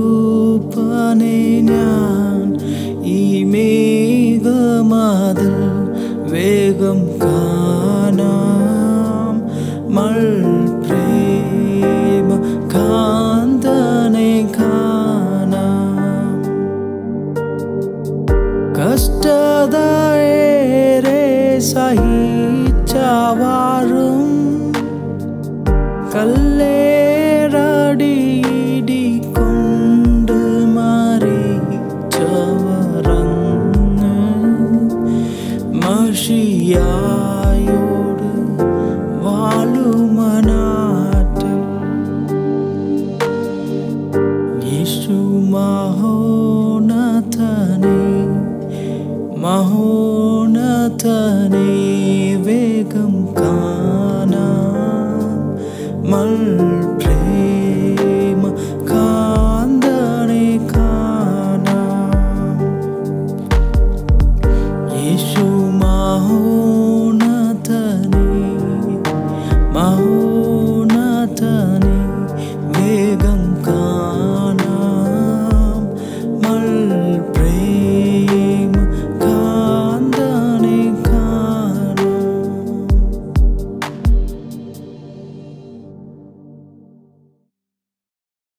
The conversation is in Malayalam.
സുന്ദരൂപനെ ഞാൻ ഈ മേഘമാതിൽ വേഗം കാണാം മൾ പ്രേമ കാന്തനെ കാണാം കഷ്ടതയേറെ സഹിച്ചവാറും മഹോന്നതനെ വേഗം കാണാം മൽ Châu